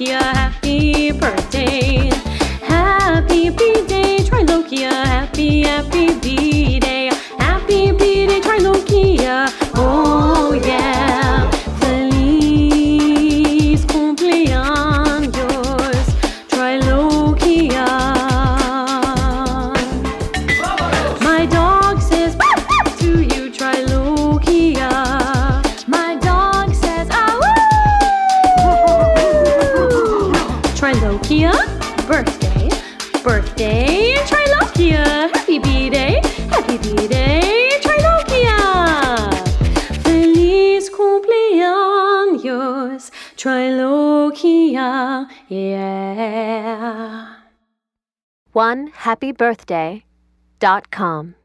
Trylokya, happy birthday. Trylokya, birthday, birthday, Trylokya. Happy B-Day, happy B-Day, Trylokya. Feliz cumpleaños, Trylokya, yeah. One happy birthday dot com.